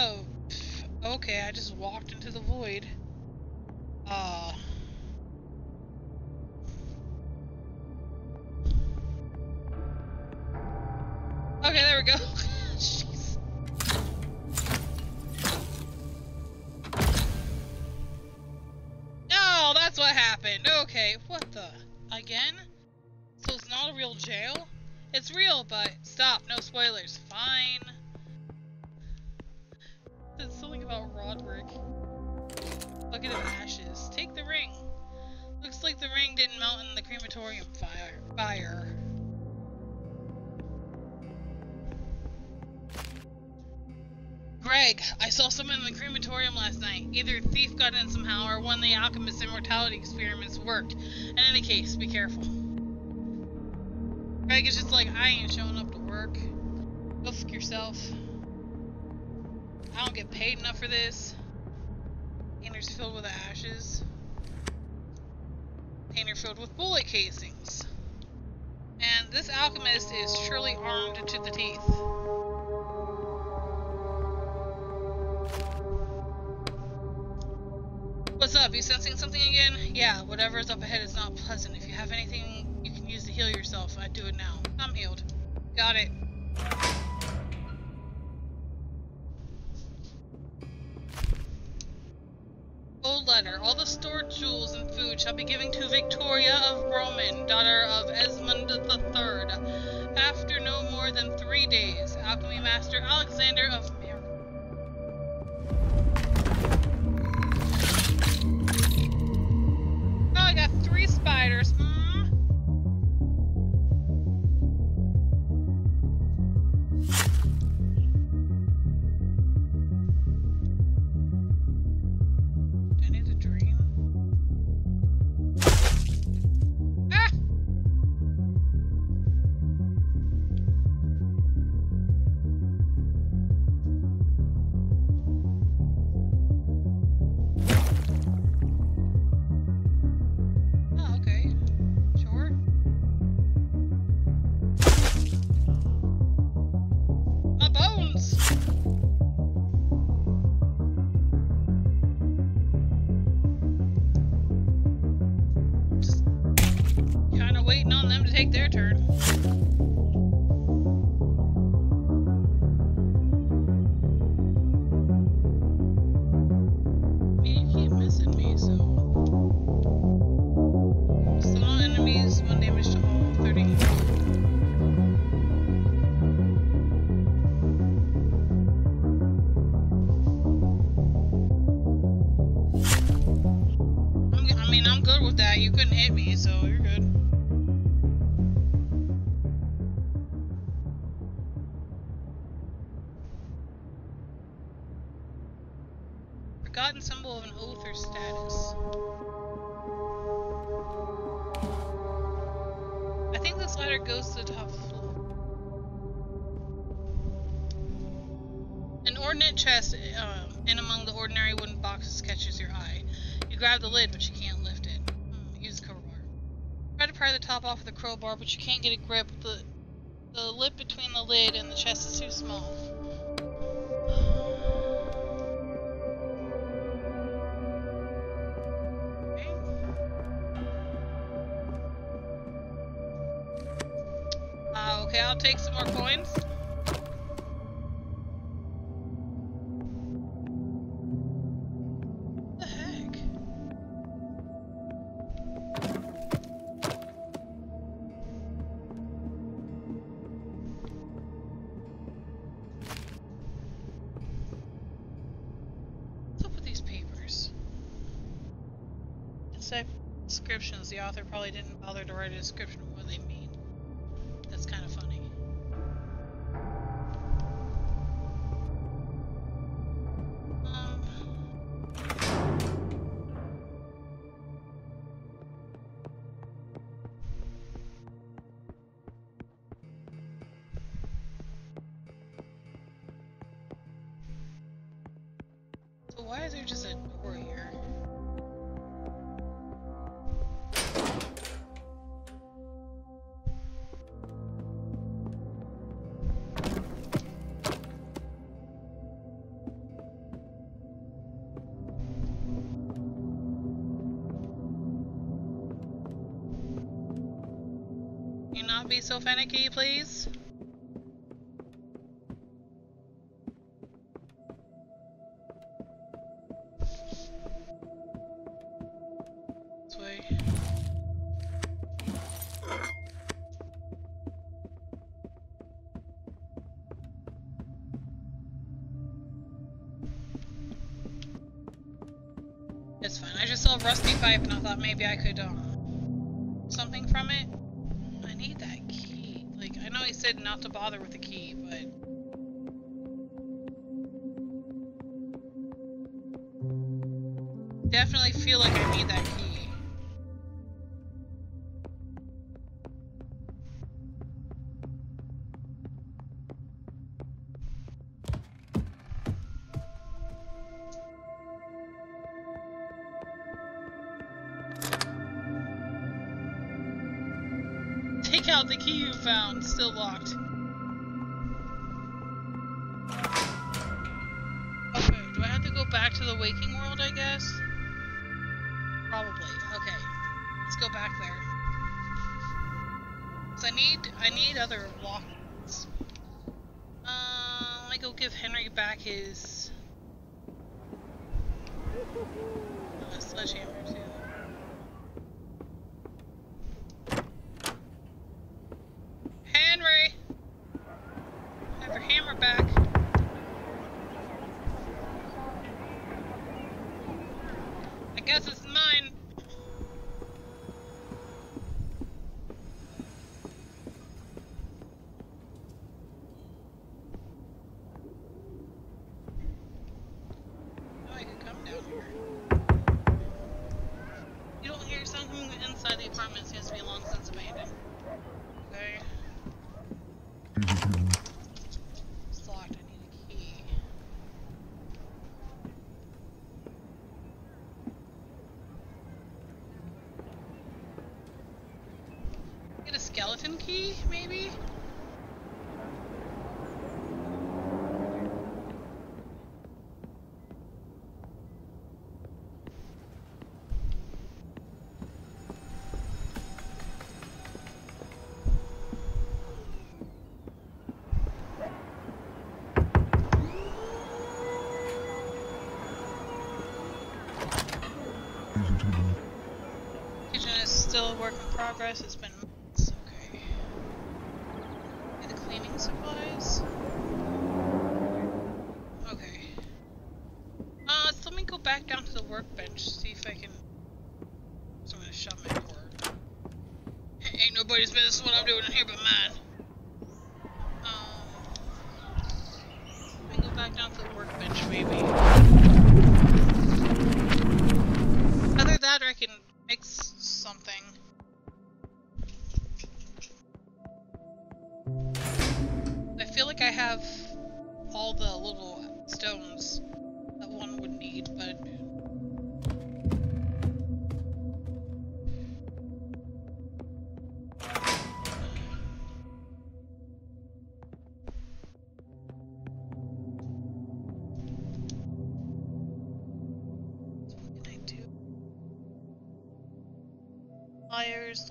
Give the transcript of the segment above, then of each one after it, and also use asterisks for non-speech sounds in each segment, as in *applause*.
Oh, okay, I just walked into the void. Uh... Okay, there we go. *laughs* Jeez. No, that's what happened. Okay, what the? Again? So it's not a real jail? It's real, but stop, no spoilers. Fine. About Roderick. Bucket of ashes. Take the ring. Looks like the ring didn't melt in the crematorium fire. Fire. Greg, I saw someone in the crematorium last night. Either a thief got in somehow or one of the alchemist's immortality experiments worked. In any case, be careful. Greg is just like, I ain't showing up to work. Go fuck yourself. I don't get paid enough for this. Containers filled with ashes. Container filled with bullet casings. And this alchemist is surely armed to the teeth. What's up? You sensing something again? Yeah, whatever is up ahead is not pleasant. If you have anything you can use to heal yourself, I'd do it now. I'm healed. Got it. Letter. All the stored jewels and food shall be given to Victoria of Roman, daughter of Esmond III. After no more than three days, Alchemy Master Alexander of oh, spiders. so you're good. Forgotten symbol of an oath or status. I think this ladder goes to the top floor. An ordinate chest, um, in among the ordinary wooden boxes catches your eye. You grab the lid, but you crowbar, but you can't get a grip. The, the lip between the lid and the chest is too small. Okay. Uh, okay, I'll take some more coins. The author probably didn't bother to write a description not be so finicky, please? It's fine. I just saw a rusty pipe and I thought maybe I could, um, something from it. Said not to bother with the key, but... Definitely feel like I need that key. The key you found. Still locked. Okay, do I have to go back to the waking world, I guess? Probably. Okay. Let's go back there. Cause I need I need other lockers. Uh, let me go give Henry back his uh, sledgehammer too. Henry! Have your hammer back. I guess it's mine. Oh, I could come down here. You don't hear something apartment seems to be long since abandoned. Okay. It's locked. I need a key. Get a skeleton key, maybe? Kitchen is still a work in progress. It's been months. Okay. Get the cleaning supplies. Okay. Uh, so let me go back down to the workbench, see if I can. So I'm gonna shut my door. Ain't nobody's business what I'm doing in here but mine. Um, back down to the workbench, maybe. Either that or I can little stones that one would need, but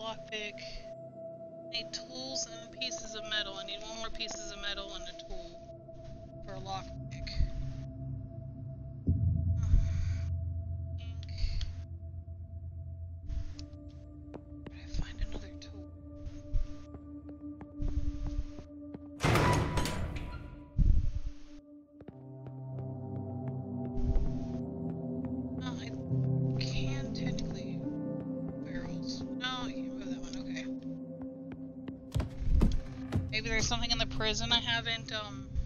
lockpick. I need tools and pieces of metal. I need one more pieces of metal and a lockpick. There's something in the prison I haven't um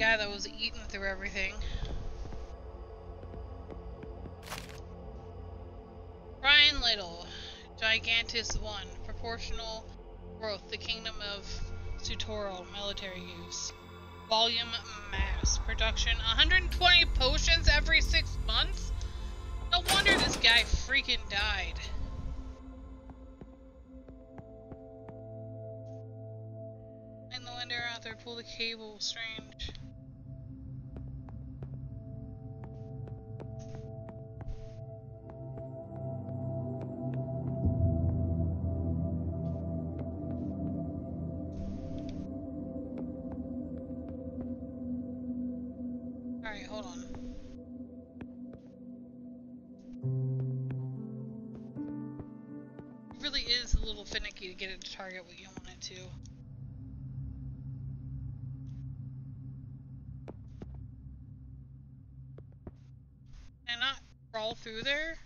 guy that was eating through everything. Brian Little, Gigantus 1, Proportional Growth, the Kingdom of Sutoral, Military Use. Volume Mass, Production, 120 potions every six months? No wonder this guy freaking died. And the window out there, pull the cable, strange. Get it to target what you want it to. And not crawl through there?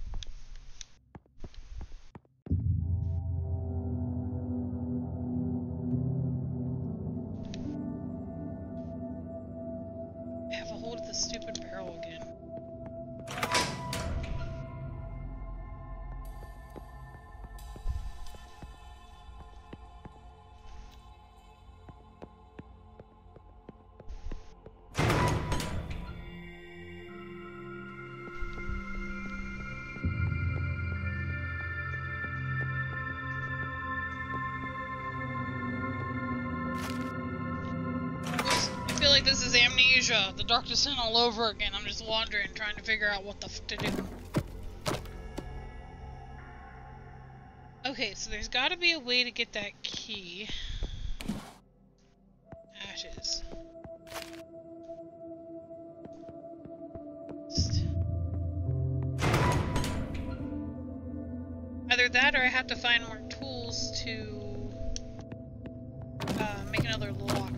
The Dark Descent all over again. I'm just wandering, trying to figure out what the f to do. Okay, so there's gotta be a way to get that key. Ashes. Either that or I have to find more tools to uh, make another lock.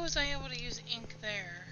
Was I able to use ink there?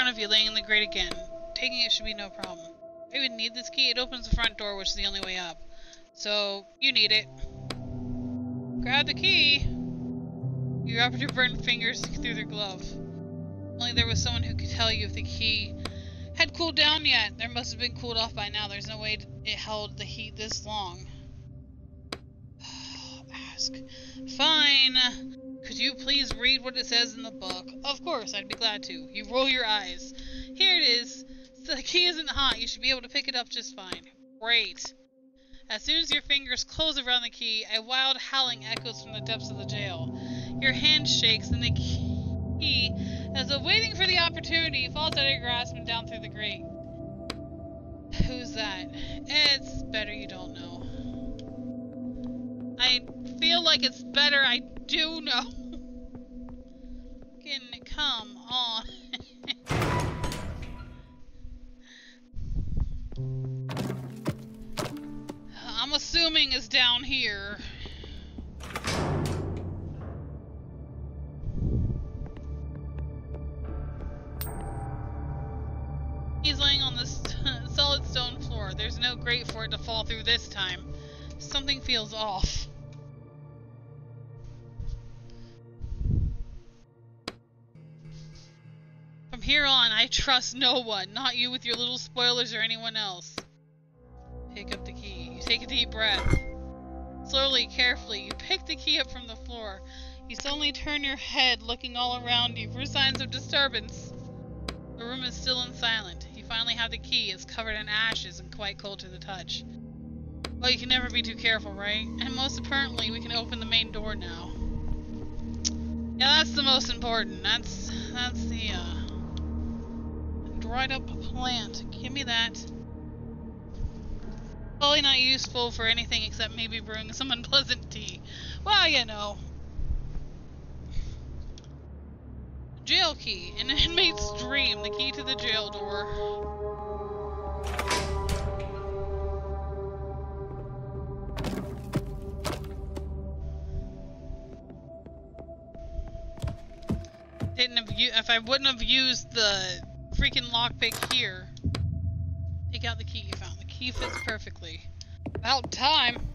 Front of you, laying in the grate again. Taking it should be no problem. I would need this key. It opens the front door, which is the only way up. So, you need it. Grab the key. You wrap your burnt fingers through the glove. Only there was someone who could tell you if the key had cooled down yet. There must have been cooled off by now. There's no way it held the heat this long. *sighs* Ask. Fine. Could you please read what it says in the book? Of course, I'd be glad to. You roll your eyes. Here it is. The key isn't hot. You should be able to pick it up just fine. Great. As soon as your fingers close around the key, a wild howling echoes from the depths of the jail. Your hand shakes, and the key, as though waiting for the opportunity, falls out of your grasp and down through the grate. Who's that? It's better you don't know. I feel like it's better I do know. Can come on. I'm assuming it's down here. He's laying on the *laughs* solid stone floor. There's no grate for it to fall through this time. Something feels off. Here on, I trust no one, not you with your little spoilers or anyone else. Pick up the key. You take a deep breath. Slowly, carefully, you pick the key up from the floor. You suddenly turn your head, looking all around you for signs of disturbance. The room is still and silent. You finally have the key. It's covered in ashes and quite cold to the touch. Well, you can never be too careful, right? And most apparently, we can open the main door now. Yeah, that's the most important. That's that's the uh, dried up plant. Give me that. Probably not useful for anything except maybe brewing some *laughs* unpleasant tea. Well, you know. Jail key. An inmate's dream. The key to the jail door. didn't have if I wouldn't have used the freaking lockpick here. Take out the key you found. The key fits perfectly. About time.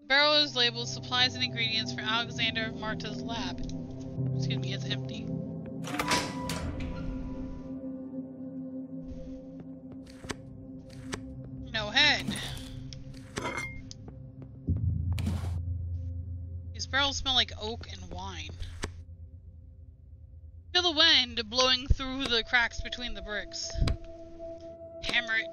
The barrel is labeled supplies and ingredients for Alexander Martel's lab. Excuse me, it's empty. Like oak and wine. Feel the wind blowing through the cracks between the bricks. Hammer it.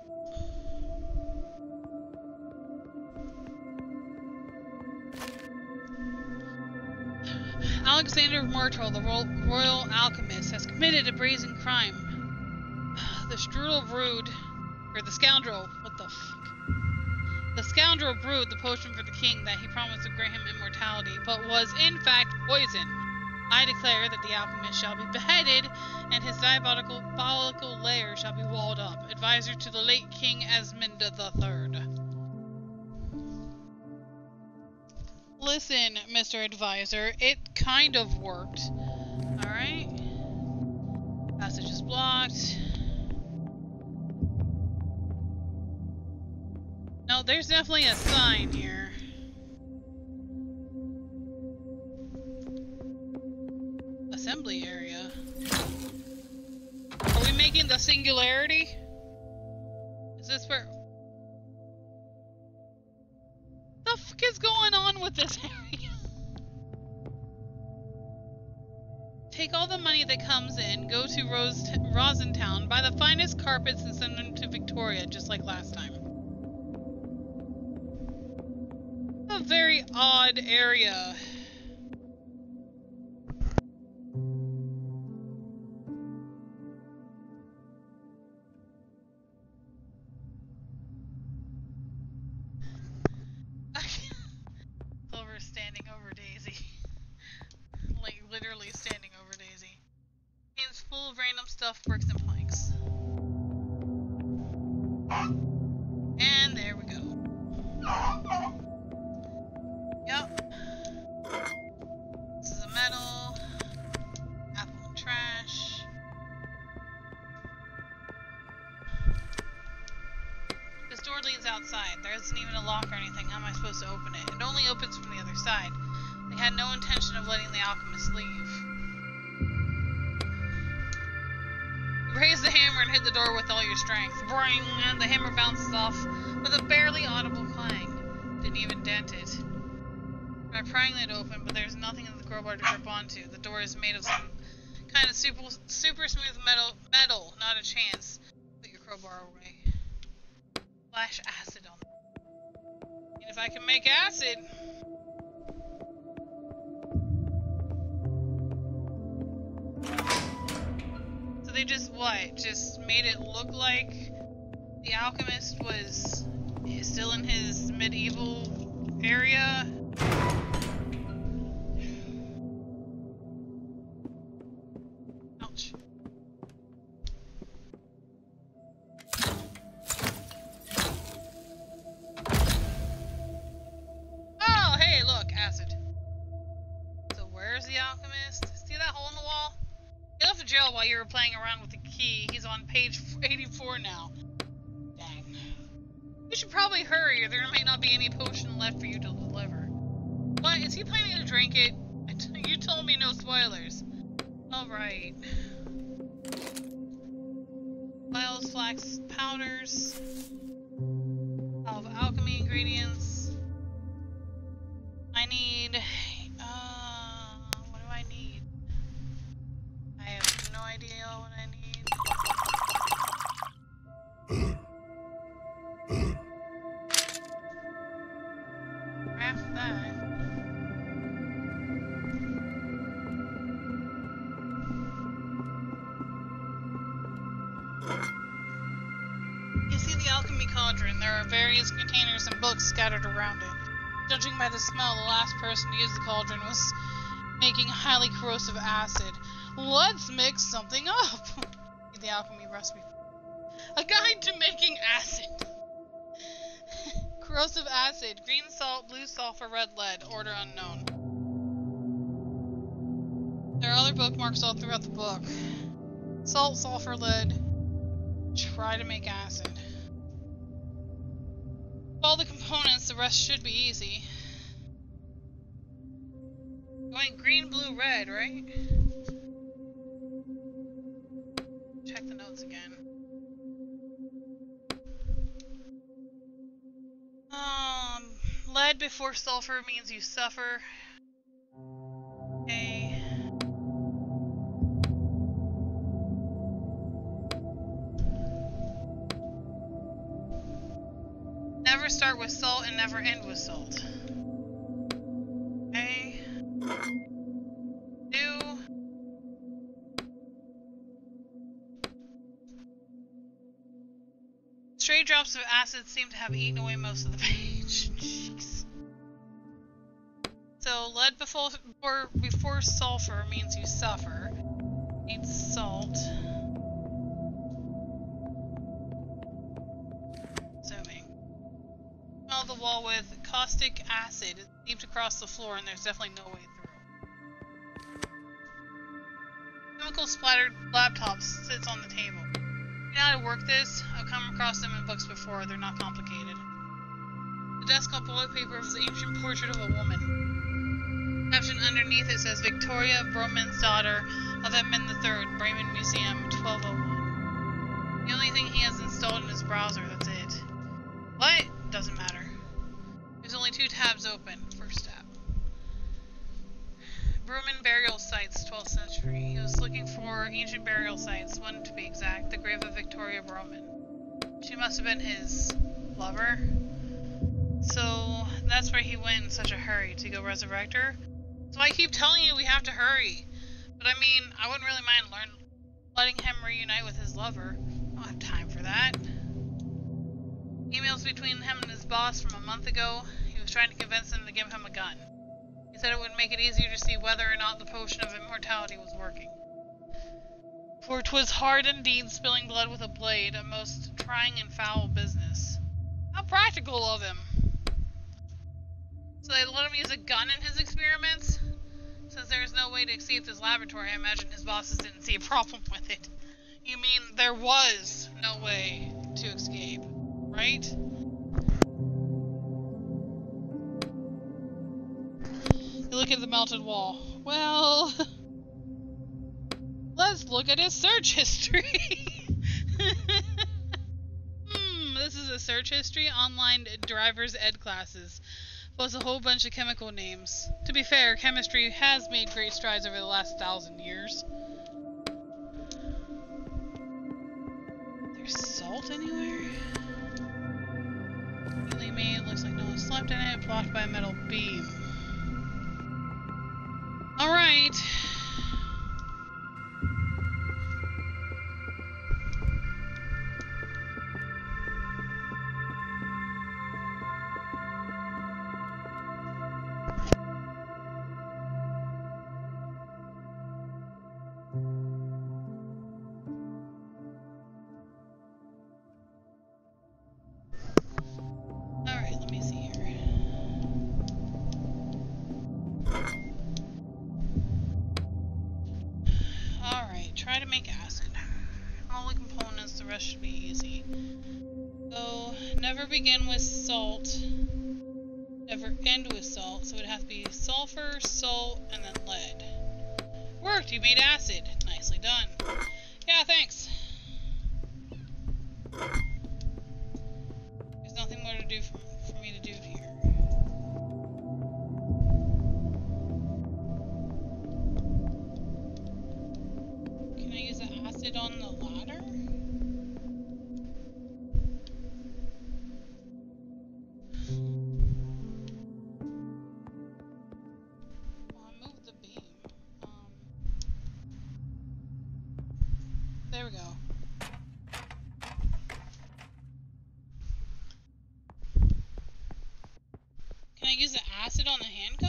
Alexander Martel, the royal alchemist, has committed a brazen crime. *sighs* The strudel brewed, or the scoundrel, what the the scoundrel brewed the potion for the king that he promised to grant him immortality, but was in fact poison. I declare that the alchemist shall be beheaded, and his diabolical, lair shall be walled up. Advisor to the late King Esmond III. Listen, Mr. Advisor, it kind of worked. Alright. Passage is blocked. No, there's definitely a sign here. Assembly area. Are we making the singularity? Is this where... The fuck is going on with this *laughs* area? Take all the money that comes in, go to Rose Rosentown, buy the finest carpets and send them to Victoria, just like last time. A very odd area. It. By prying it open, but there's nothing in the crowbar to grip onto. The door is made of some kind of super, super smooth metal, metal, not a chance. Put your crowbar away. Flash acid on them. And if I can make acid... So they just, what, just made it look like the alchemist was still in his medieval area left for you to deliver. What? Is he planning to drink it? *laughs* You told me no spoilers. Alright. Vials, flax powders. Of alchemy ingredients. I need... Judging by the smell, the last person to use the cauldron was making highly corrosive acid. Let's mix something up! *laughs* the alchemy recipe. A guide to making acid. *laughs* corrosive acid, green salt, blue sulfur, red lead, order unknown. There are other bookmarks all throughout the book. Salt, sulfur, lead. Try to make acid. All the components, the rest should be easy. Going green, blue, red, right? Check the notes again. Um, lead before sulfur means you suffer. Okay. Never start with salt and never end with salt. Drops of acid seem to have eaten away most of the page. *laughs* Jeez. So lead before, before sulfur means you suffer. Need salt. Zooming. Smell the wall with caustic acid. It's seeped across the floor and there's definitely no way through. Chemical splattered laptop sits on the table. Know how to work this? I've come across them in books before. They're not complicated. The desk on bullet paper is an ancient portrait of a woman. Caption underneath it says Victoria Broman's daughter of Edmund III, Bremen Museum, 1201. The only thing he has installed in his browser, that's it. What? Doesn't matter. There's only two tabs open. First tab. Bruman burial sites, 12th century. He was looking for ancient burial sites, one to be exact, the grave of Victoria Broman. She must have been his lover. So that's where he went in such a hurry to go resurrect her. So I keep telling you we have to hurry. But I mean, I wouldn't really mind learn, letting him reunite with his lover. I don't have time for that. Emails between him and his boss from a month ago. He was trying to convince him to give him a gun. Said it would make it easier to see whether or not the potion of immortality was working. For 'twas hard indeed spilling blood with a blade, a most trying and foul business. How practical of him! So they let him use a gun in his experiments? Since there is no way to escape this laboratory, I imagine his bosses didn't see a problem *laughs* with it. You mean there was no way to escape, right? Look at the melted wall. Well, *laughs* let's look at his search history. *laughs* hmm, this is a search history online driver's ed classes. Plus a whole bunch of chemical names. To be fair, chemistry has made great strides over the last thousand years. There's salt anywhere? Really made, looks like no one slept in it, blocked by a metal beam. Alright. End with salt, so it'd have to be sulfur, salt, and then lead. Worked! You made acid. Nicely done. Acid on the handcuffs?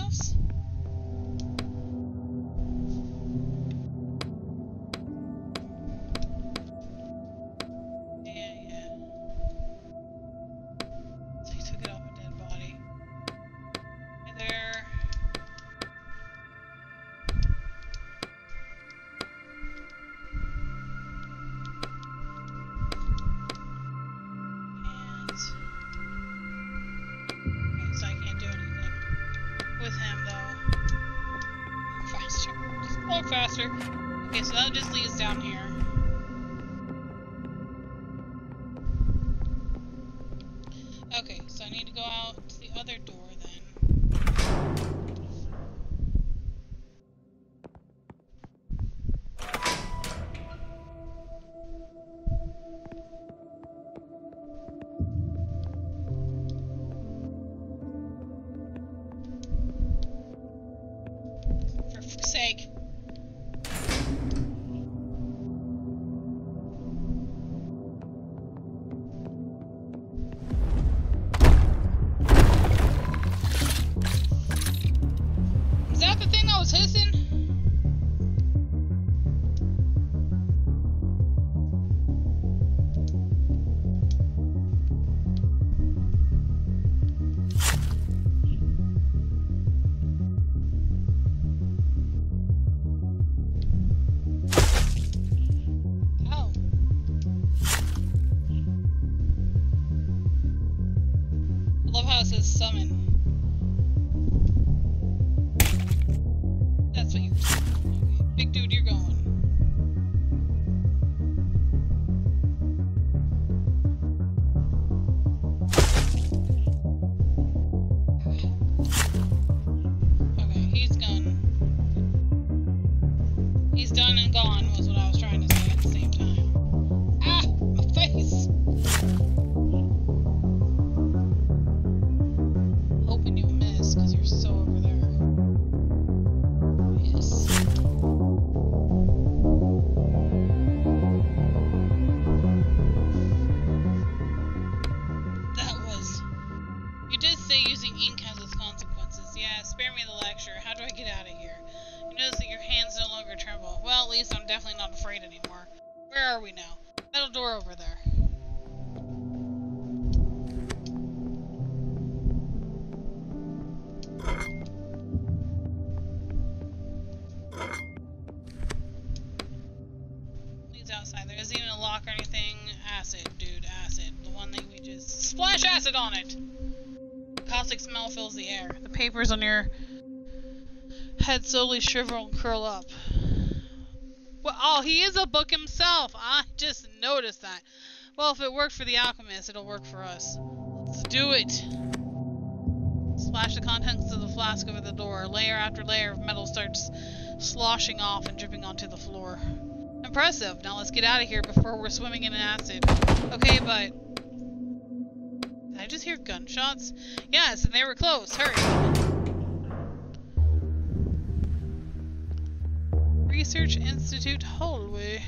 Faster. Okay, so that just leads down here. Summon. At least I'm definitely not afraid anymore. Where are we now? Metal door over there. Leads outside. There isn't even a lock or anything. Acid, dude, acid. The one that we just splash acid on it. Caustic smell fills the air. The papers on your head slowly shrivel and curl up. Well, oh, he is a book himself. I just noticed that. Well, if it worked for the alchemist, it'll work for us. Let's do it. Splash the contents of the flask over the door. Layer after layer of metal starts sloshing off and dripping onto the floor. Impressive. Now let's get out of here before we're swimming in an acid. Okay, but... Did I just hear gunshots? Yes, and they were close. Hurry. Research Institute hallway.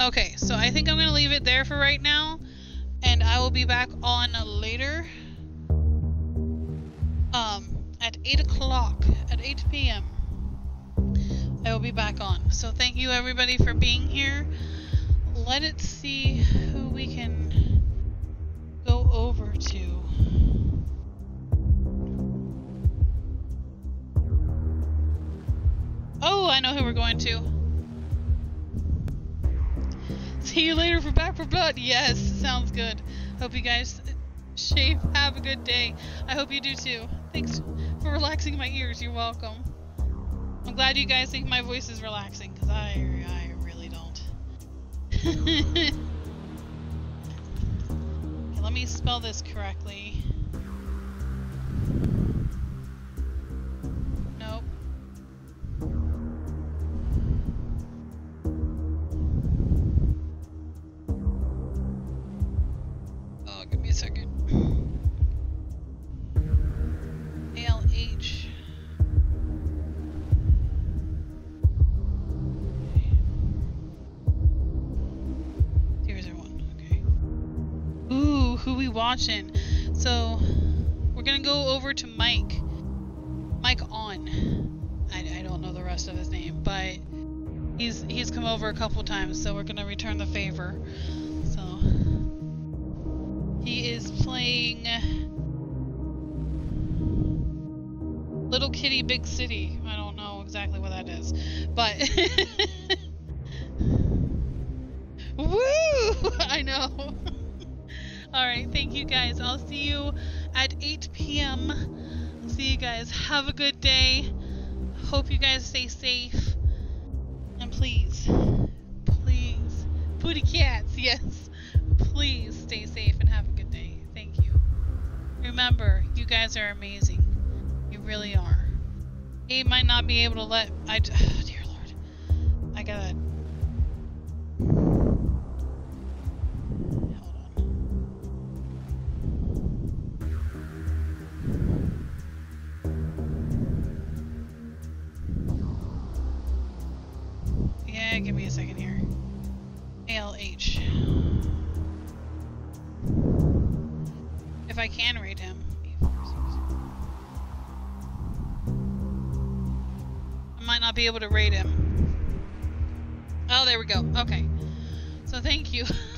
Okay, so I think I'm going to leave it there for right now. And I will be back on later. Um, at 8 o'clock. At 8 p.m. I will be back on. So thank you everybody for being here. Let it see who we can go over to. I know who we're going to. See you later for Back 4 Blood. Yes, sounds good. Hope you guys shave. Have a good day. I hope you do too. Thanks for relaxing my ears. You're welcome. I'm glad you guys think my voice is relaxing, because I, I really don't. *laughs* okay, let me spell this correctly. Watching? So we're gonna go over to Mike. Mike on. I, I don't know the rest of his name, but he's he's come over a couple times, so we're gonna return the favor. So he is playing Little Kitty Big City. I don't know exactly what that is, but *laughs* All right, thank you guys. I'll see you at 8 p.m. See you guys. Have a good day. Hope you guys stay safe. And please, please, booty cats, yes. Please stay safe and have a good day. Thank you. Remember, you guys are amazing. You really are. He might not be able to let. I. Oh, *sighs* dear Lord. I gotta. Be able to rate him. Oh, there we go. Okay. So thank you. *laughs*